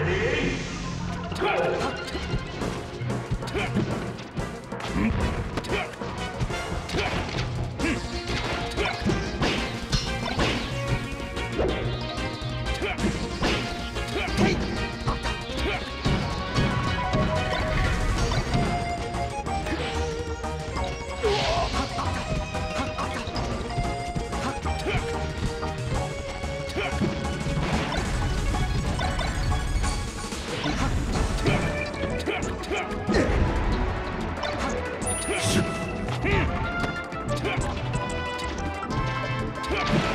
Ready? 呀！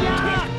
Yeah.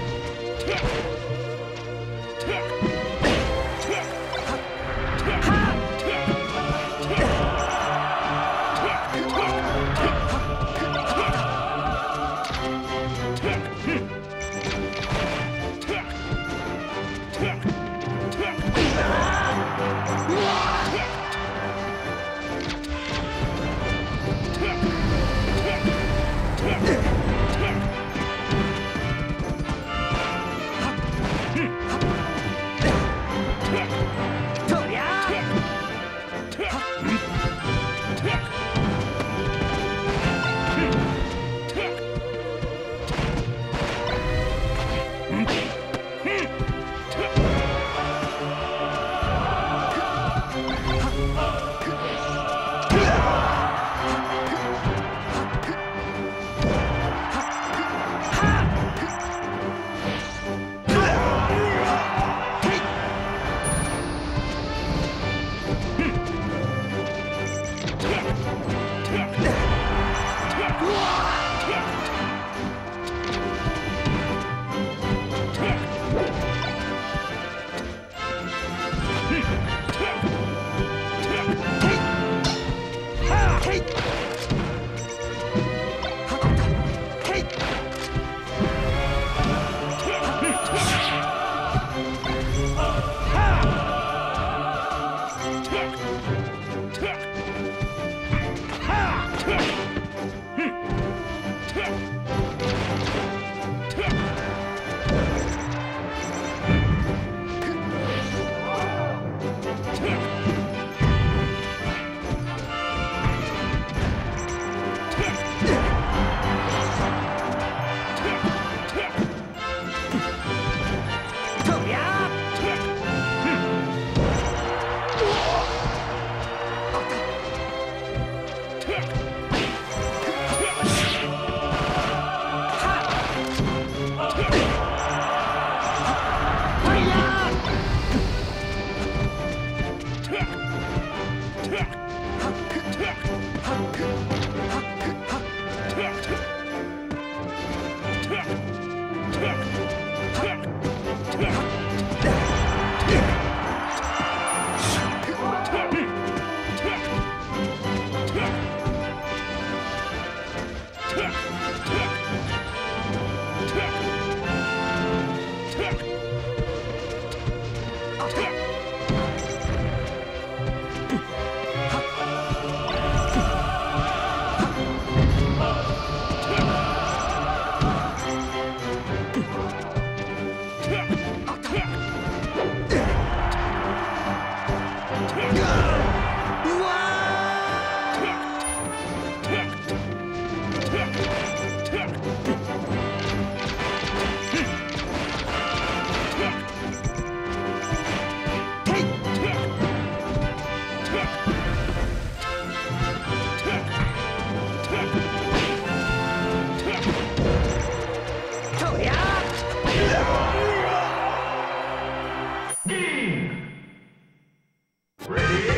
Hey!